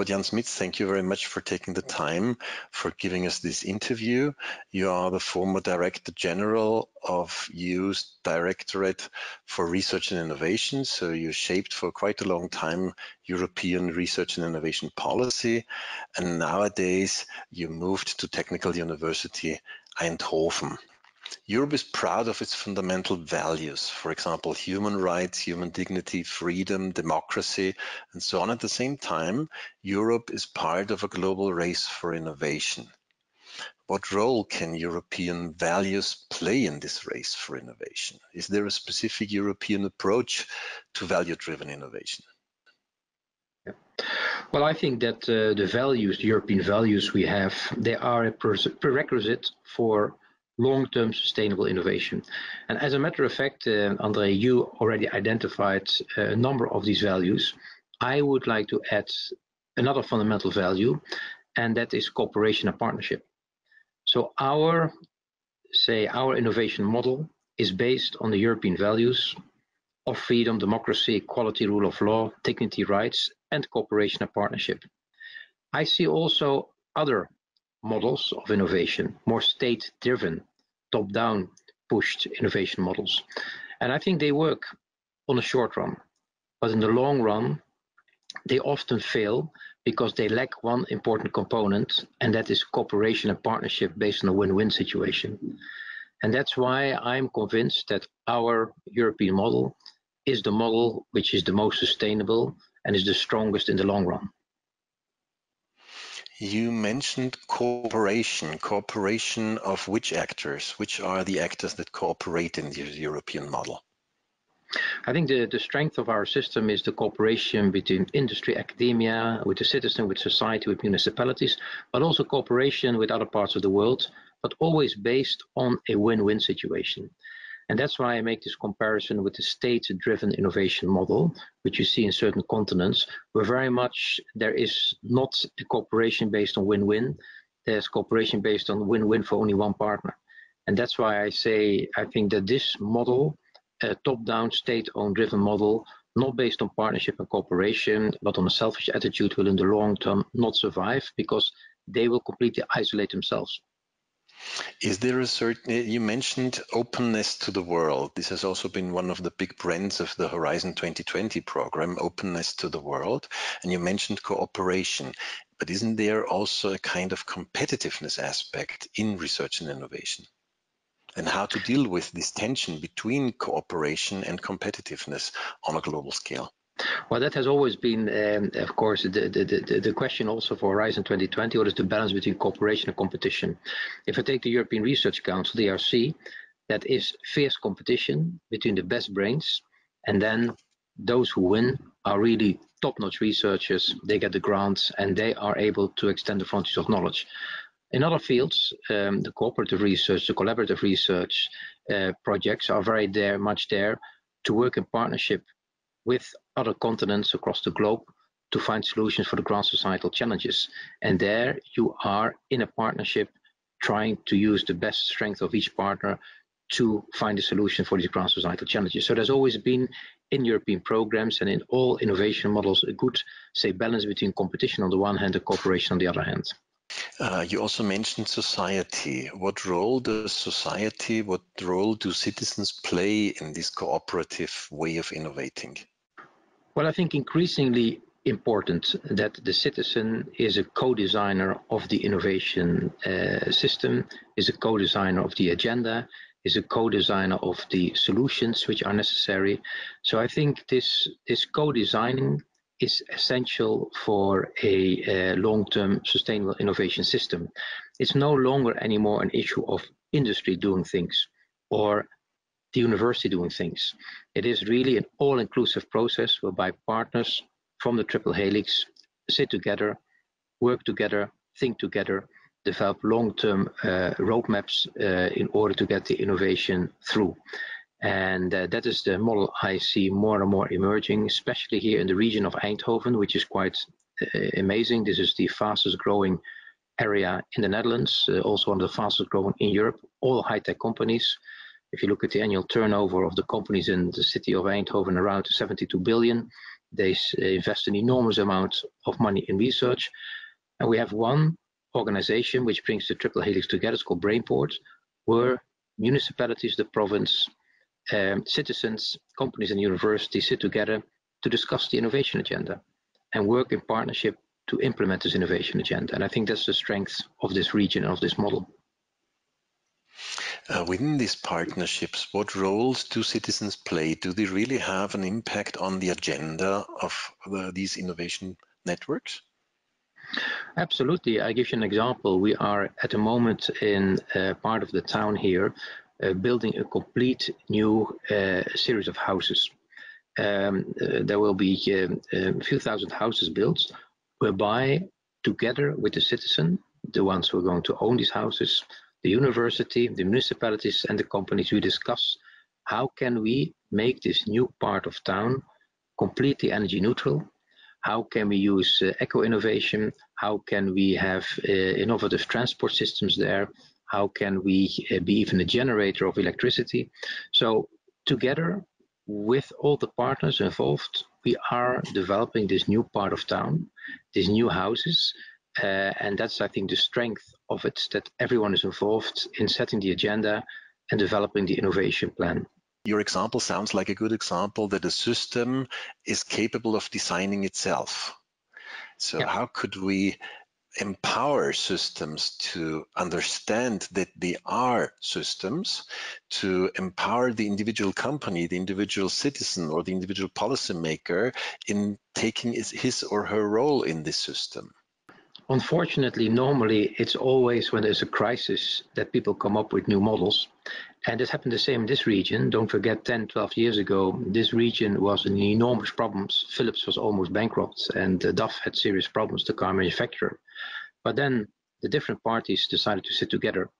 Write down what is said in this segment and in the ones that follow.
Robert Jan Smits, thank you very much for taking the time for giving us this interview. You are the former Director General of EU's Directorate for Research and Innovation. So you shaped for quite a long time European research and innovation policy. And nowadays you moved to Technical University Eindhoven. Europe is proud of its fundamental values, for example, human rights, human dignity, freedom, democracy, and so on. At the same time, Europe is part of a global race for innovation. What role can European values play in this race for innovation? Is there a specific European approach to value-driven innovation? Well, I think that uh, the values, the European values we have, they are a prerequisite for long-term sustainable innovation. And as a matter of fact, uh, Andre, you already identified a number of these values. I would like to add another fundamental value, and that is cooperation and partnership. So our, say, our innovation model is based on the European values of freedom, democracy, equality, rule of law, dignity, rights, and cooperation and partnership. I see also other models of innovation, more state-driven, top-down pushed innovation models. And I think they work on the short run, but in the long run, they often fail because they lack one important component, and that is cooperation and partnership based on a win-win situation. And that's why I'm convinced that our European model is the model which is the most sustainable and is the strongest in the long run. You mentioned cooperation. Cooperation of which actors? Which are the actors that cooperate in the European model? I think the, the strength of our system is the cooperation between industry, academia, with the citizen, with society, with municipalities, but also cooperation with other parts of the world, but always based on a win-win situation. And that's why I make this comparison with the state-driven innovation model, which you see in certain continents, where very much there is not a cooperation based on win-win. There's cooperation based on win-win for only one partner. And that's why I say I think that this model, a top-down state-owned driven model, not based on partnership and cooperation, but on a selfish attitude, will in the long term not survive because they will completely isolate themselves. Is there a certain, you mentioned openness to the world. This has also been one of the big brands of the Horizon 2020 program, openness to the world. And you mentioned cooperation. But isn't there also a kind of competitiveness aspect in research and innovation? And how to deal with this tension between cooperation and competitiveness on a global scale? Well, that has always been, um, of course, the, the, the, the, question also for Horizon 2020, what is the balance between cooperation and competition? If I take the European Research Council, the ERC, that is fierce competition between the best brains, and then those who win are really top-notch researchers, they get the grants, and they are able to extend the frontiers of knowledge. In other fields, um, the cooperative research, the collaborative research uh, projects are very there, much there to work in partnership with other continents across the globe to find solutions for the grand societal challenges. And there you are in a partnership trying to use the best strength of each partner to find a solution for these grand societal challenges. So there's always been in European programs and in all innovation models a good, say, balance between competition on the one hand and cooperation on the other hand. Uh, you also mentioned society. What role does society, what role do citizens play in this cooperative way of innovating? Well, I think increasingly important that the citizen is a co-designer of the innovation uh, system, is a co-designer of the agenda, is a co-designer of the solutions which are necessary. So I think this, this co-designing is essential for a, long-term sustainable innovation system. It's no longer anymore an issue of industry doing things or the university doing things. It is really an all-inclusive process whereby partners from the triple helix sit together, work together, think together, develop long-term uh, roadmaps uh, in order to get the innovation through. And uh, that is the model I see more and more emerging, especially here in the region of Eindhoven, which is quite uh, amazing. This is the fastest growing area in the Netherlands, uh, also one of the fastest growing in Europe, all high-tech companies. If you look at the annual turnover of the companies in the city of Eindhoven, around 72 billion. They invest an enormous amount of money in research. And we have one organization which brings the triple helix together. It's called Brainport, where municipalities, the province, um, citizens, companies, and universities sit together to discuss the innovation agenda and work in partnership to implement this innovation agenda. And I think that's the strength of this region of this model. Uh, within these partnerships, what roles do citizens play? Do they really have an impact on the agenda of the, these innovation networks? Absolutely. I give you an example. We are at the moment in uh, part of the town here uh, building a complete new uh, series of houses. Um, uh, there will be um, a few thousand houses built, whereby together with the citizen, the ones who are going to own these houses, the university, the municipalities, and the companies, we discuss how can we make this new part of town completely energy neutral how can we use uh, eco-innovation? How can we have uh, innovative transport systems there? How can we uh, be even a generator of electricity? So together with all the partners involved, we are developing this new part of town, these new houses, uh, and that's, I think, the strength of it, that everyone is involved in setting the agenda and developing the innovation plan. Your example sounds like a good example that a system is capable of designing itself. So yeah. how could we empower systems to understand that they are systems, to empower the individual company, the individual citizen, or the individual policymaker in taking his or her role in this system? Unfortunately, normally it's always when there's a crisis that people come up with new models. And it happened the same in this region. Don't forget, 10, 12 years ago, this region was in enormous problems. Philips was almost bankrupt, and uh, DAF had serious problems, the car manufacturer. But then the different parties decided to sit together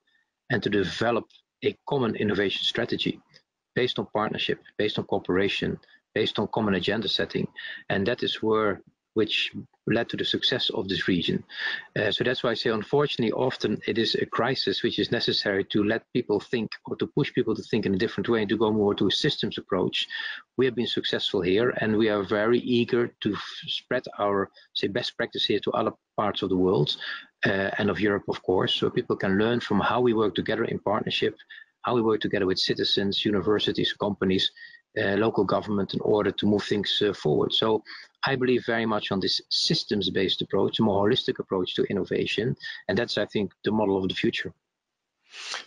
and to develop a common innovation strategy based on partnership, based on cooperation, based on common agenda setting. And that is where which led to the success of this region. Uh, so that's why I say, unfortunately, often it is a crisis which is necessary to let people think or to push people to think in a different way and to go more to a systems approach. We have been successful here and we are very eager to spread our, say, best practice here to other parts of the world uh, and of Europe, of course, so people can learn from how we work together in partnership, how we work together with citizens, universities, companies, uh, local government in order to move things uh, forward. So I believe very much on this systems-based approach, a more holistic approach to innovation, and that's, I think, the model of the future.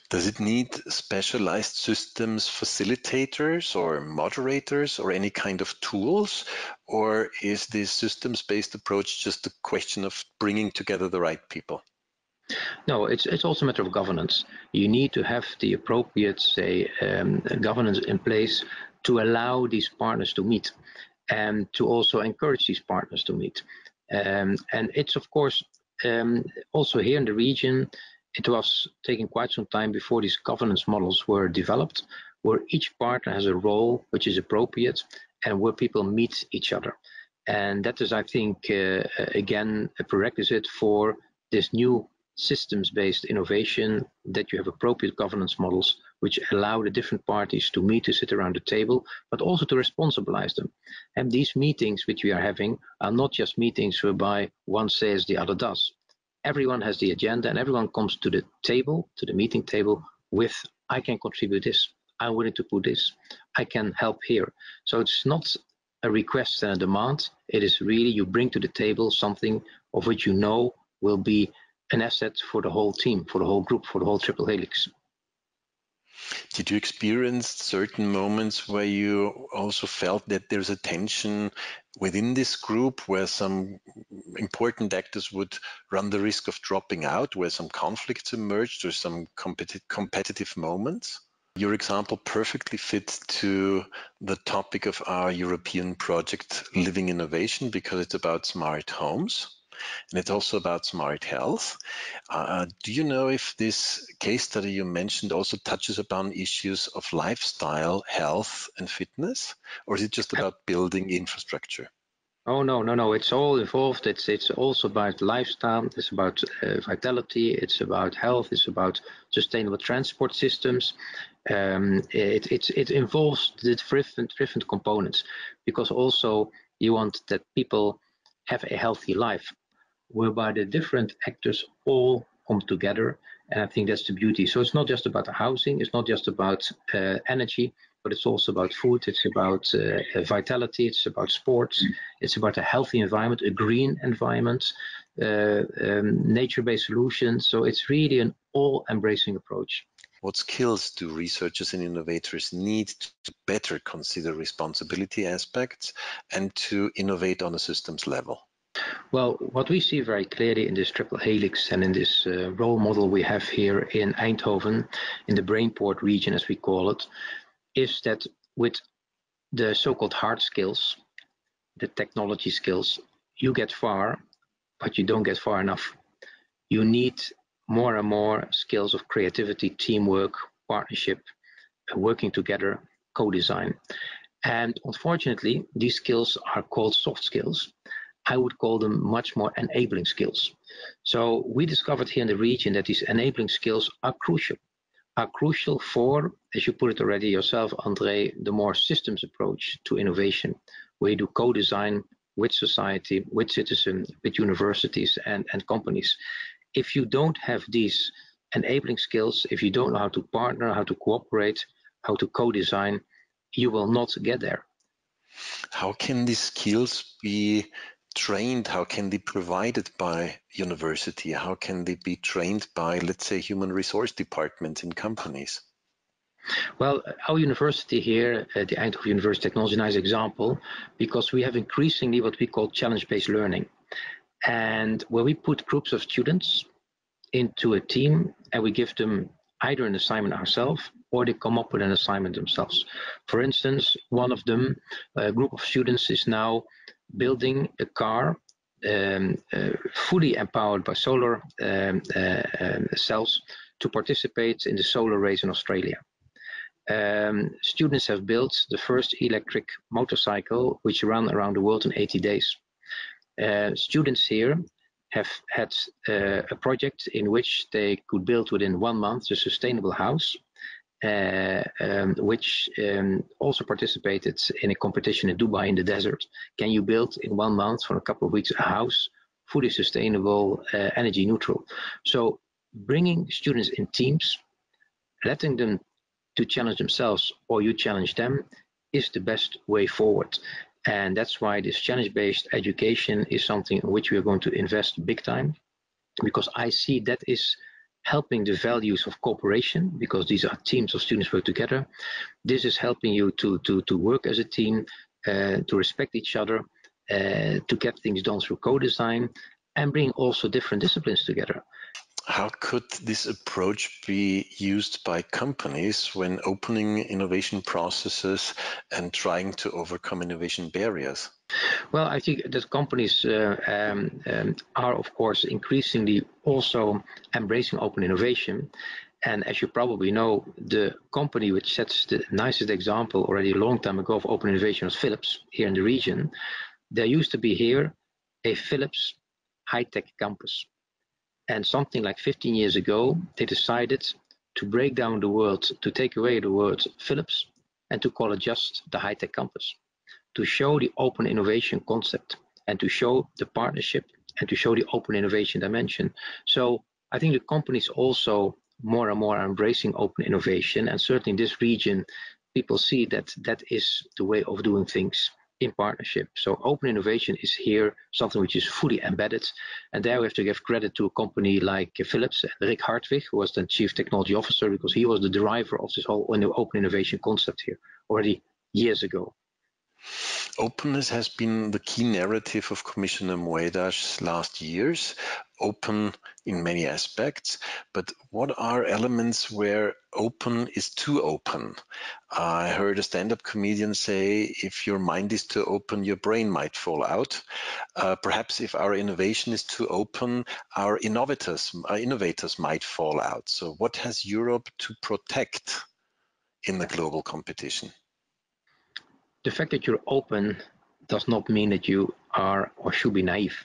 Does it need specialized systems facilitators or moderators or any kind of tools? Or is this systems-based approach just a question of bringing together the right people? No, it's it's also a matter of governance. You need to have the appropriate, say, um, governance in place to allow these partners to meet and to also encourage these partners to meet. Um, and it's of course um, also here in the region, it was taking quite some time before these governance models were developed, where each partner has a role which is appropriate and where people meet each other. And that is, I think, uh, again, a prerequisite for this new systems-based innovation, that you have appropriate governance models which allow the different parties to meet to sit around the table, but also to responsibilize them. And these meetings which we are having are not just meetings whereby one says the other does. Everyone has the agenda and everyone comes to the table, to the meeting table with, I can contribute this. I'm willing to put this. I can help here. So it's not a request and a demand. It is really you bring to the table something of which you know will be an asset for the whole team, for the whole group, for the whole triple helix. Did you experience certain moments where you also felt that there's a tension within this group where some important actors would run the risk of dropping out, where some conflicts emerged or some competi competitive moments? Your example perfectly fits to the topic of our European project, Living Innovation, because it's about smart homes and it's also about smart health. Uh, do you know if this case study you mentioned also touches upon issues of lifestyle, health, and fitness, or is it just about building infrastructure? Oh no, no, no! It's all involved. It's it's also about lifestyle. It's about uh, vitality. It's about health. It's about sustainable transport systems. Um, it it it involves the different different components, because also You want that people have a healthy life, whereby the different actors all come together. And I think that's the beauty. So it's not just about housing, it's not just about uh, energy, but it's also about food, it's about uh, vitality, it's about sports, it's about a healthy environment, a green environment, uh, um, nature-based solutions. So it's really an all-embracing approach. What skills do researchers and innovators need to better consider responsibility aspects and to innovate on a systems level? Well, what we see very clearly in this triple helix and in this uh, role model we have here in Eindhoven, in the Brainport region as we call it, is that with the so-called hard skills, the technology skills, you get far, but you don't get far enough. You need more and more skills of creativity, teamwork, partnership, working together, co-design. And unfortunately, these skills are called soft skills. I would call them much more enabling skills. So we discovered here in the region that these enabling skills are crucial, are crucial for, as you put it already yourself, Andre, the more systems approach to innovation, where you do co-design with society, with citizens, with universities and, and companies. If you don't have these enabling skills, if you don't know how to partner, how to cooperate, how to co-design, you will not get there. How can these skills be trained? How can they be provided by university? How can they be trained by, let's say, human resource departments in companies? Well, our university here, uh, the Eindhoven University Technology, is nice example, because we have increasingly what we call challenge-based learning. And where we put groups of students into a team and we give them either an assignment ourselves or they come up with an assignment themselves. For instance, one of them, a group of students is now building a car um, uh, fully empowered by solar um, uh, um, cells to participate in the solar race in Australia. Um, students have built the first electric motorcycle which ran around the world in 80 days. Uh, students here have had uh, a project in which they could build within one month a sustainable house um, which um, also participated in a competition in Dubai in the desert. Can you build in one month for a couple of weeks a house fully sustainable, uh, energy neutral? So bringing students in teams, letting them to challenge themselves or you challenge them is the best way forward. And that's why this challenge-based education is something in which we are going to invest big time because I see that is helping the values of cooperation because these are teams of students work together. This is helping you to, to, to work as a team, uh, to respect each other, uh, to get things done through co-design and bring also different disciplines together. How could this approach be used by companies when opening innovation processes and trying to overcome innovation barriers? Well, I think that companies uh, um, um, are, of course, increasingly also embracing open innovation. And as you probably know, the company which sets the nicest example already a long time ago of open innovation was Philips here in the region. There used to be here a Philips high-tech campus. And something like 15 years ago, they decided to break down the word, to take away the word Philips, and to call it just the high-tech campus, to show the open innovation concept, and to show the partnership, and to show the open innovation dimension. So I think the companies also more and more are embracing open innovation, and certainly in this region, people see that that is the way of doing things in partnership. So open innovation is here something which is fully embedded. And there we have to give credit to a company like Philips and Rick Harwig, who was the chief technology officer, because he was the driver of this whole open innovation concept here already years ago. Openness has been the key narrative of Commissioner Moedas last years, open in many aspects, but what are elements where open is too open? I heard a stand-up comedian say, if your mind is too open, your brain might fall out. Uh, perhaps if our innovation is too open, our innovators, our innovators might fall out. So what has Europe to protect in the global competition? The fact that you're open does not mean that you are or should be naive.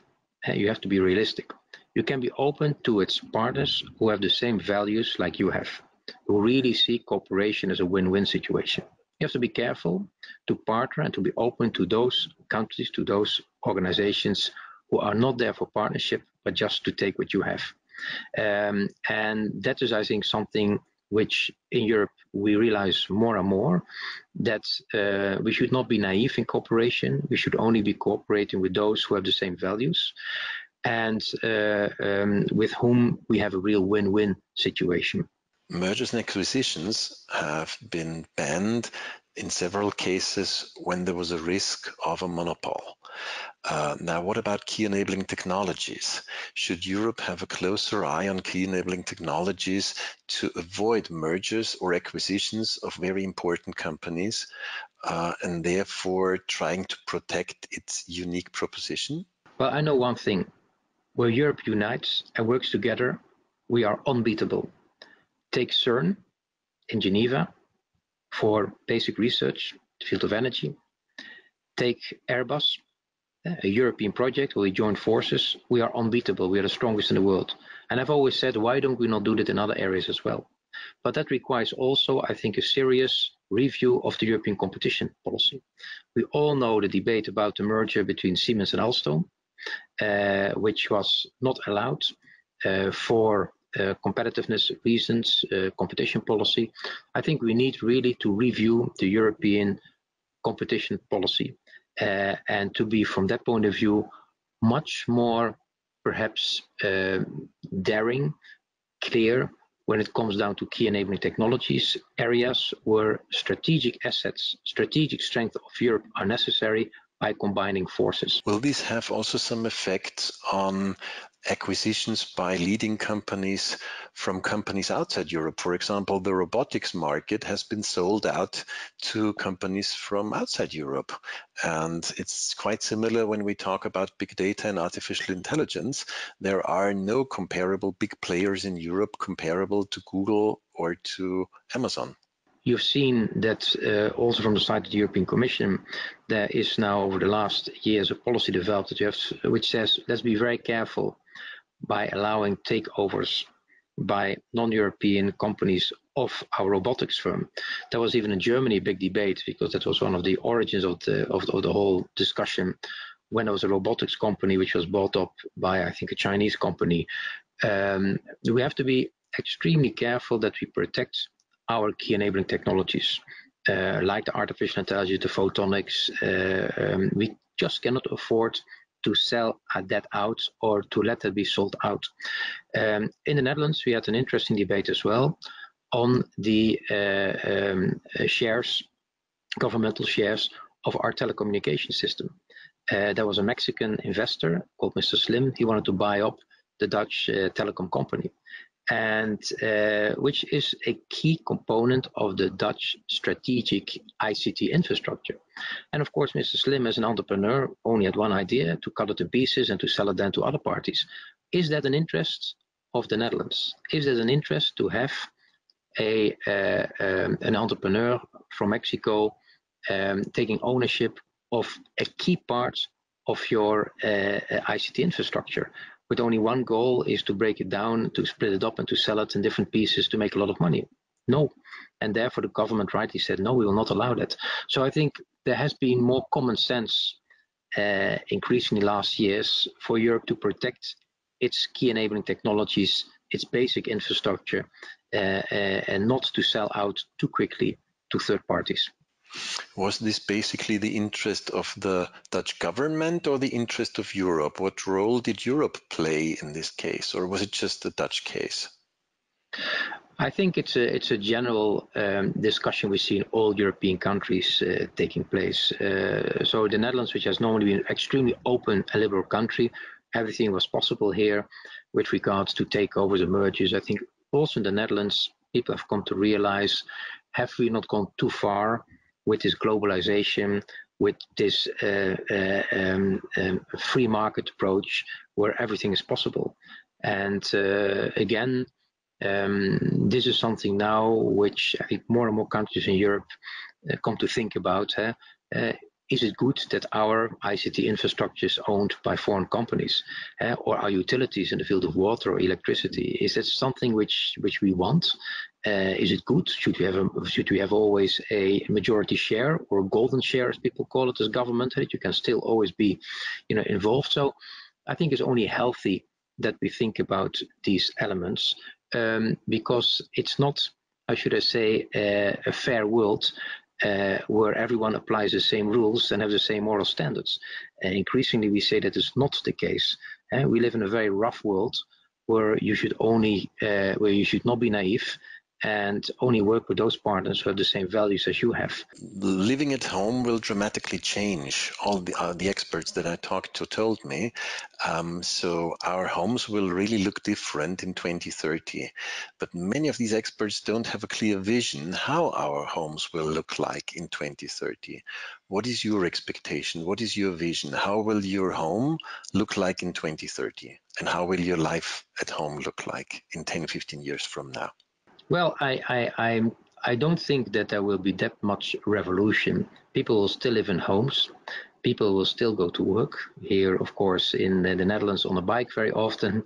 Uh, you have to be realistic. You can be open to its partners who have the same values like you have, who really see cooperation as a win-win situation. You have to be careful to partner and to be open to those countries, to those organizations who are not there for partnership, but just to take what you have. Um, and that is, I think, something which in Europe we realize more and more that uh, we should not be naive in cooperation. We should only be cooperating with those who have the same values and uh, um, with whom we have a real win-win situation. Mergers and acquisitions have been banned in several cases when there was a risk of a monopoly. Uh, now, what about key enabling technologies? Should Europe have a closer eye on key enabling technologies to avoid mergers or acquisitions of very important companies uh, and therefore trying to protect its unique proposition? Well, I know one thing. Where Europe unites and works together, we are unbeatable. Take CERN in Geneva for basic research, the field of energy. Take Airbus a European project where we join forces, we are unbeatable. We are the strongest in the world. And I've always said, why don't we not do that in other areas as well? But that requires also, I think, a serious review of the European competition policy. We all know the debate about the merger between Siemens and Alstom, uh, which was not allowed uh, for uh, competitiveness reasons, uh, competition policy. I think we need really to review the European competition policy uh, and to be from that point of view much more perhaps uh, daring, clear when it comes down to key enabling technologies, areas where strategic assets, strategic strength of Europe are necessary by combining forces. Will this have also some effect on acquisitions by leading companies from companies outside Europe. For example, the robotics market has been sold out to companies from outside Europe. And it's quite similar when we talk about big data and artificial intelligence. There are no comparable big players in Europe comparable to Google or to Amazon. You've seen that uh, also from the side of the European Commission, there is now over the last years a policy developed that you have, which says let's be very careful by allowing takeovers by non-European companies of our robotics firm. There was even in Germany a big debate because that was one of the origins of the of, of the whole discussion when there was a robotics company which was bought up by I think a Chinese company. Um, we have to be extremely careful that we protect our key enabling technologies. Uh, like the artificial intelligence, the photonics, uh, um, we just cannot afford to sell that out or to let it be sold out. Um, in the Netherlands, we had an interesting debate as well on the uh, um, uh, shares, governmental shares of our telecommunication system. Uh, there was a Mexican investor called Mr. Slim. He wanted to buy up the Dutch uh, telecom company and uh, which is a key component of the Dutch strategic ICT infrastructure. And of course, Mr. Slim, as an entrepreneur, only had one idea to cut it in pieces and to sell it then to other parties. Is that an interest of the Netherlands? Is that an interest to have a uh, um, an entrepreneur from Mexico um, taking ownership of a key part of your uh, ICT infrastructure? With only one goal is to break it down, to split it up and to sell it in different pieces to make a lot of money. No. And therefore the government rightly said, no, we will not allow that. So I think there has been more common sense uh, increasingly last years for Europe to protect its key enabling technologies, its basic infrastructure, uh, uh, and not to sell out too quickly to third parties. Was this basically the interest of the Dutch government or the interest of Europe? What role did Europe play in this case, or was it just the Dutch case? I think it's a it's a general um, discussion we see in all European countries uh, taking place. Uh, so the Netherlands, which has normally been an extremely open and liberal country, everything was possible here with regards to takeovers and mergers. I think also in the Netherlands, people have come to realize: have we not gone too far? With this globalization, with this uh, uh, um, um, free market approach where everything is possible. And uh, again, um, this is something now which I think more and more countries in Europe uh, come to think about. Uh, is it good that our ICT infrastructure is owned by foreign companies, uh, or our utilities in the field of water or electricity? Is that something which which we want? Uh, is it good? Should we have a, should we have always a majority share or golden share, as people call it, as government, that you can still always be, you know, involved? So, I think it's only healthy that we think about these elements um, because it's not, how should I say, uh, a fair world uh, where everyone applies the same rules and have the same moral standards. Uh, increasingly, we say that is not the case. Uh, we live in a very rough world where you should only, uh, where you should not be naive and only work with those partners who have the same values as you have. Living at home will dramatically change. All the, uh, the experts that I talked to told me. Um, so our homes will really look different in 2030. But many of these experts don't have a clear vision how our homes will look like in 2030. What is your expectation? What is your vision? How will your home look like in 2030? And how will your life at home look like in 10, 15 years from now? Well, I, I, I, I don't think that there will be that much revolution. People will still live in homes people will still go to work. Here, of course, in the Netherlands on a bike very often.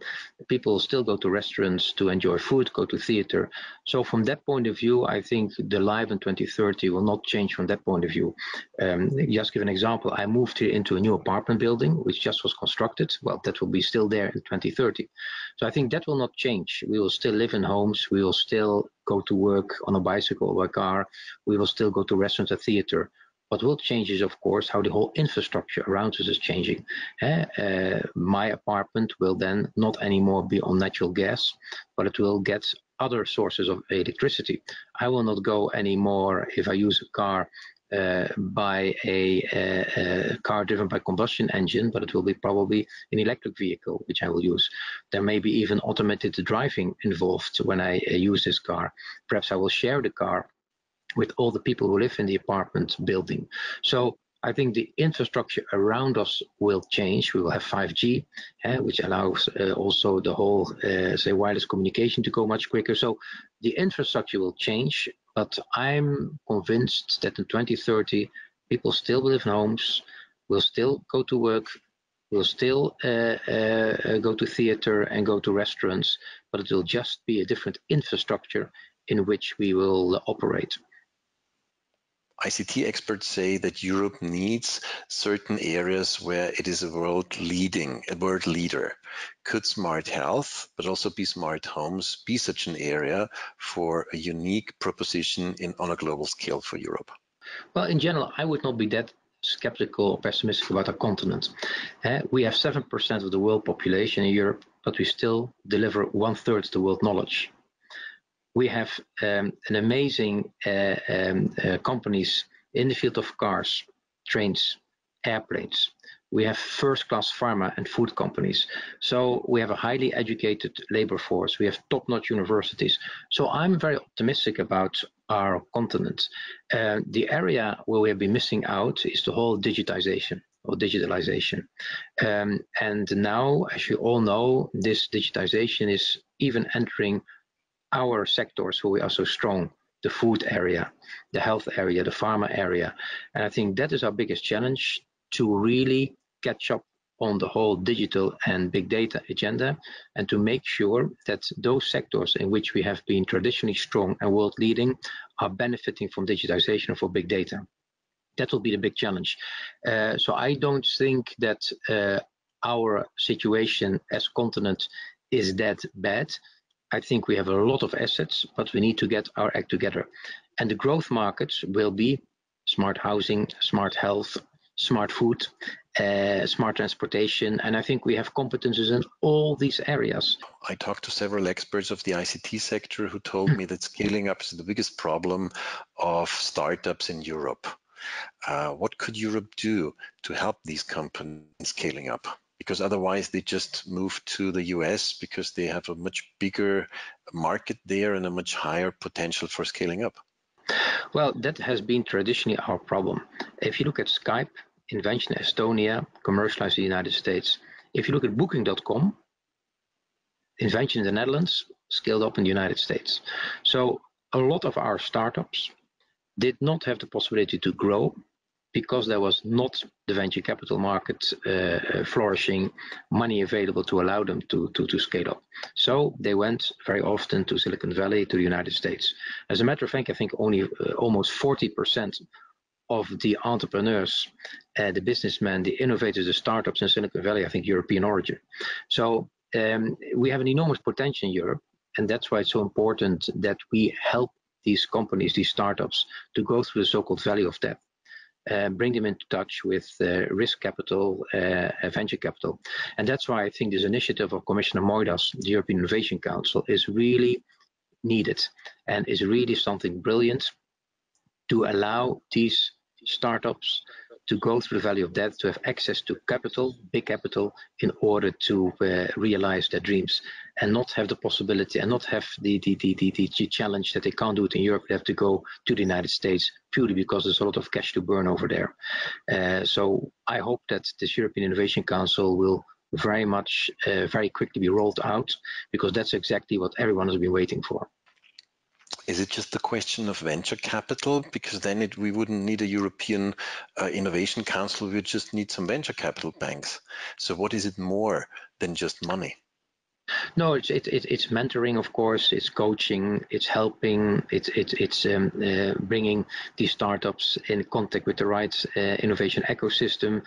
People still go to restaurants to enjoy food, go to theater. So from that point of view, I think the life in 2030 will not change from that point of view. Um, just give an example. I moved here into a new apartment building, which just was constructed. Well, that will be still there in 2030. So I think that will not change. We will still live in homes. We will still go to work on a bicycle or a car. We will still go to restaurants or theater. What will change is, of course, how the whole infrastructure around us is changing. Uh, my apartment will then not anymore be on natural gas, but it will get other sources of electricity. I will not go anymore if I use a car uh, by a, a, a, car driven by combustion engine, but it will be probably an electric vehicle which I will use. There may be even automated driving involved when I uh, use this car. Perhaps I will share the car with all the people who live in the apartment building. So I think the infrastructure around us will change. We will have 5G, eh, which allows uh, also the whole, uh, say, wireless communication to go much quicker. So the infrastructure will change, but I'm convinced that in 2030, people still will live in homes, will still go to work, will still uh, uh, go to theater and go to restaurants, but it will just be a different infrastructure in which we will operate. ICT experts say that Europe needs certain areas where it is a world leading, a world leader. Could smart health, but also be smart homes, be such an area for a unique proposition in, on a global scale for Europe? Well, in general, I would not be that skeptical or pessimistic about our continent. Uh, we have 7% of the world population in Europe, but we still deliver one third of the world knowledge we have um, an amazing uh, um, uh, companies in the field of cars, trains, airplanes. We have first-class pharma and food companies. So we have a highly educated labor force. We have top-notch universities. So I'm very optimistic about our continent. Uh, the area where we have been missing out is the whole digitization or digitalization. Um, and now, as you all know, this digitization is even entering our sectors we are so strong the food area, the health area, the pharma area. And I think that is our biggest challenge to really catch up on the whole digital and big data agenda and to make sure that those sectors in which we have been traditionally strong and world leading are benefiting from digitization for big data. That will be the big challenge. Uh, so I don't think that uh, our situation as continent is that bad. I think we have a lot of assets, but we need to get our act together. And the growth markets will be smart housing, smart health, smart food, uh, smart transportation, and I think we have competences in all these areas. I talked to several experts of the ICT sector who told me that scaling up is the biggest problem of startups in Europe. Uh, what could Europe do to help these companies scaling up? Because otherwise they just move to the US because they have a much bigger market there and a much higher potential for scaling up. Well, that has been traditionally our problem. If you look at Skype, invention Estonia, commercialized in the United States. If you look at Booking.com, invention in the Netherlands, scaled up in the United States. So a lot of our startups did not have the possibility to grow because there was not the venture capital market uh, flourishing, money available to allow them to, to, to scale up. So they went very often to Silicon Valley, to the United States. As a matter of fact, I think only uh, almost 40% of the entrepreneurs, uh, the businessmen, the innovators, the startups in Silicon Valley, I think European origin. So um, we have an enormous potential in Europe, and that's why it's so important that we help these companies, these startups, to go through the so-called valley of death. Uh, bring them into touch with uh, risk capital, uh, venture capital. And that's why I think this initiative of Commissioner Moedas, the European Innovation Council, is really needed and is really something brilliant to allow these startups to go through the valley of death to have access to capital, big capital, in order to uh, realize their dreams and not have the possibility and not have the, the, the, the, the challenge that they can't do it in Europe. They have to go to the United States purely because there's a lot of cash to burn over there. Uh, so I hope that this European Innovation Council will very much, uh, very quickly be rolled out because that's exactly what everyone has been waiting for. Is it just a question of venture capital? Because then it, we wouldn't need a European uh, Innovation Council, we just need some venture capital banks. So what is it more than just money? No, it's it, it, it's mentoring, of course. It's coaching. It's helping. It's it, it's um, uh, bringing these startups in contact with the right uh, innovation ecosystem.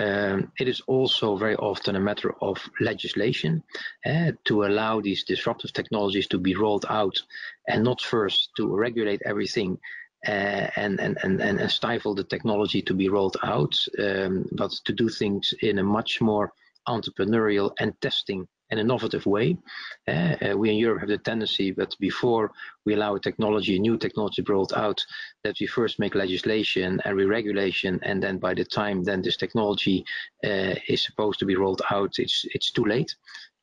Um, it is also very often a matter of legislation uh, to allow these disruptive technologies to be rolled out, and not first to regulate everything uh, and, and, and, and stifle the technology to be rolled out, um, but to do things in a much more entrepreneurial and testing an innovative way. Uh, we in Europe have the tendency that before we allow technology, new technology rolled out, that we first make legislation and re-regulation, and then by the time then this technology uh, is supposed to be rolled out, it's it's too late.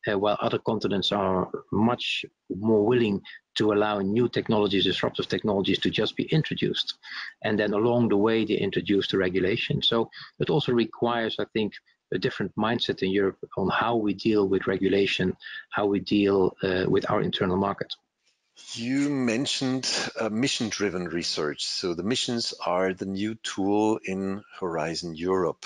Uh, while other continents are much more willing to allow new technologies, disruptive technologies, to just be introduced, and then along the way they introduce the regulation. So it also requires, I think, a different mindset in Europe on how we deal with regulation, how we deal uh, with our internal market. You mentioned uh, mission driven research. So the missions are the new tool in Horizon Europe.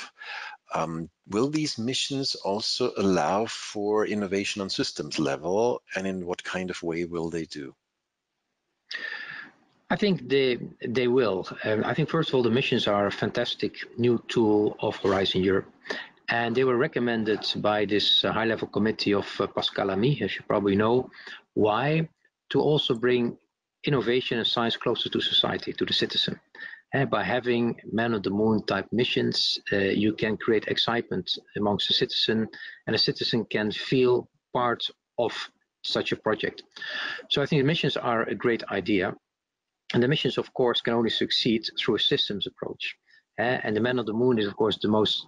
Um, will these missions also allow for innovation on systems level and in what kind of way will they do? I think they they will. Um, I think first of all, the missions are a fantastic new tool of Horizon Europe, and they were recommended by this uh, high-level committee of uh, Pascal Lamy, as you probably know. Why? To also bring innovation and science closer to society, to the citizen. And by having man on the moon type missions, uh, you can create excitement amongst the citizen, and a citizen can feel part of such a project. So I think the missions are a great idea. And the missions, of course, can only succeed through a systems approach. Uh, and the man on the moon is, of course, the most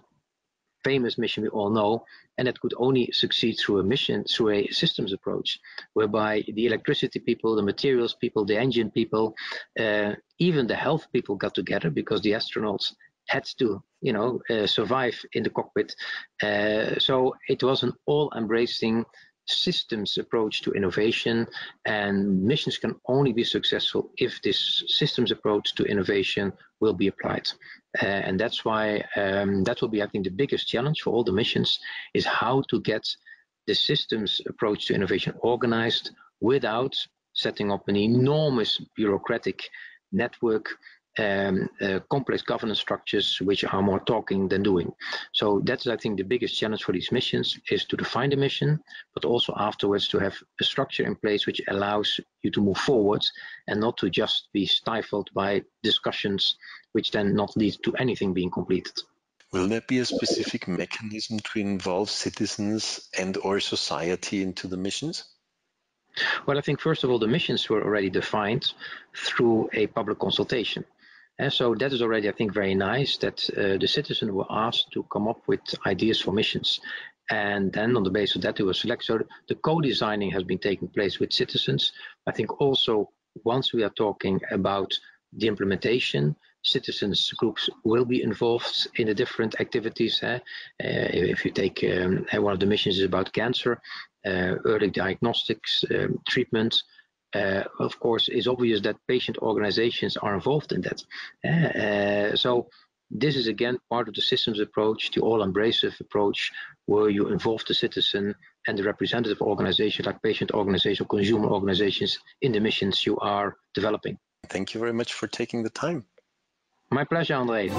famous mission we all know, and that could only succeed through a mission, through a systems approach, whereby the electricity people, the materials people, the engine people, uh, even the health people got together because the astronauts had to, you know, uh, survive in the cockpit. Uh, so it was an all-embracing systems approach to innovation and missions can only be successful if this systems approach to innovation will be applied uh, and that's why um, that will be i think the biggest challenge for all the missions is how to get the systems approach to innovation organized without setting up an enormous bureaucratic network um, uh, complex governance structures which are more talking than doing. So that's, I think, the biggest challenge for these missions is to define the mission, but also afterwards to have a structure in place which allows you to move forward and not to just be stifled by discussions which then not lead to anything being completed. Will there be a specific mechanism to involve citizens and or society into the missions? Well, I think first of all, the missions were already defined through a public consultation. And so that is already, I think, very nice that uh, the citizens were asked to come up with ideas for missions. And then on the basis of that, they were selected. So the co-designing has been taking place with citizens. I think also once we are talking about the implementation, citizens groups will be involved in the different activities. Eh? Uh, if you take um, one of the missions is about cancer, uh, early diagnostics, um, treatment, uh, of course, it's obvious that patient organizations are involved in that. Uh, uh, so this is again part of the systems approach, the all-embracive approach, where you involve the citizen and the representative organizations like patient organizations, or consumer organizations in the missions you are developing. Thank you very much for taking the time. My pleasure, Andre.